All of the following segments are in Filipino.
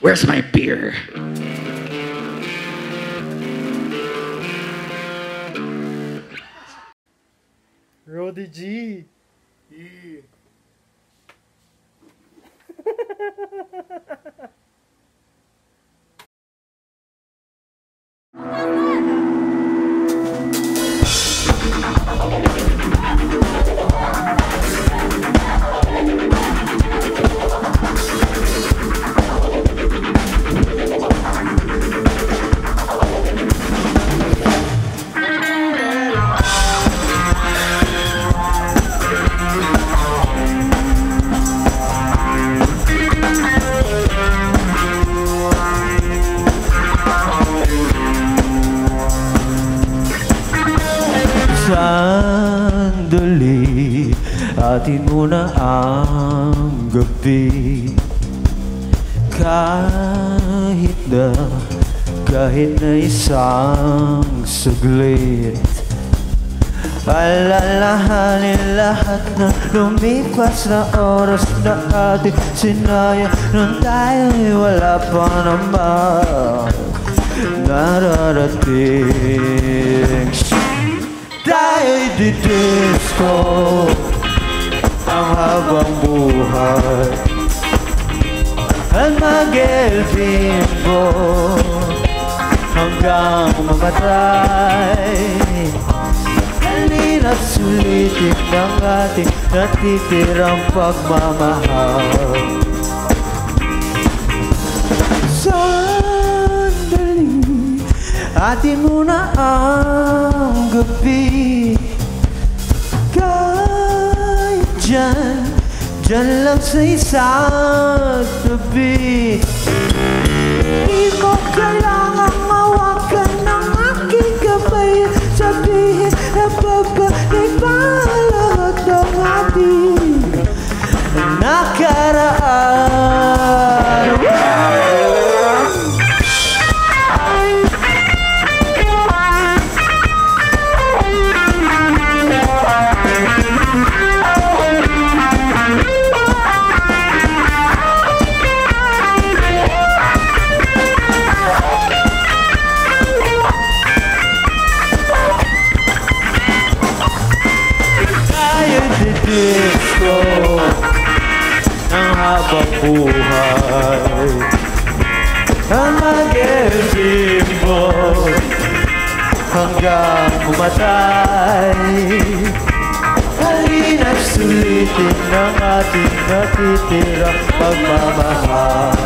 Where's my beer? Roddy G. Sandali Atin mo na ang gabi. Kahit na Kahit na isang saglit Alalahanin lahat na lumipas na oras na ating sinaya. Nung tayo'y wala pa naman Nararating Tayo'y didisco Ang habang buhay. At mag-elbimbo Hanggang mamatay. Halina't sulitin ng ating natitirang pagmamahal Atin muna ang gabi. Kahit dyan Dyan lang sa isang tabi Di mo kailangang mawakan ng aking kamay Sabihin na babalik pa lahat ng ating nakaraan ng habang buhay ang mag-ibig hanggang umatay Halina't sulitin ng ating natitirang pagmamahal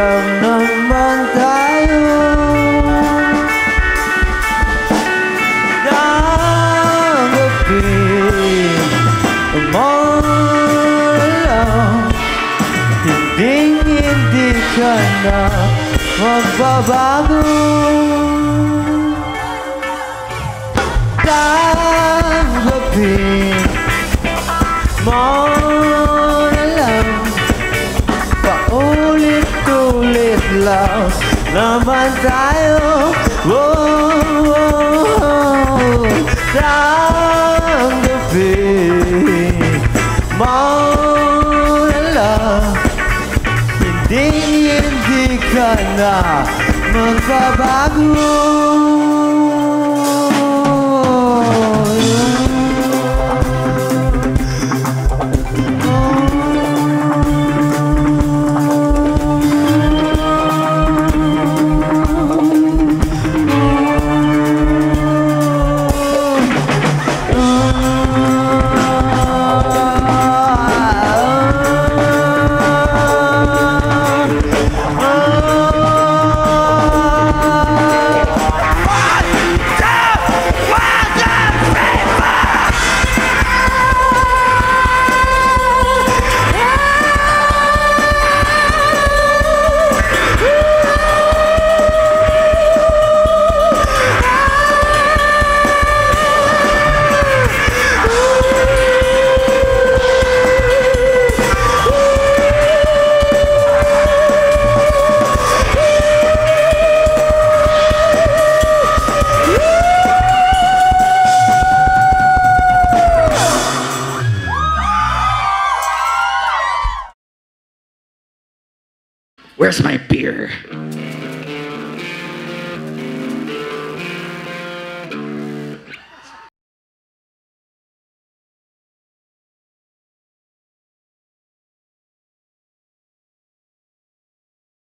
Paulit-ulit lang naman tayo Tanggapin mo na lang Hinding hindi ka na magbabago tanggapin mo of my dial. Whoa, whoa, down the big mola. Hindi hindi ka na magbabago. Oh. Where's my beer?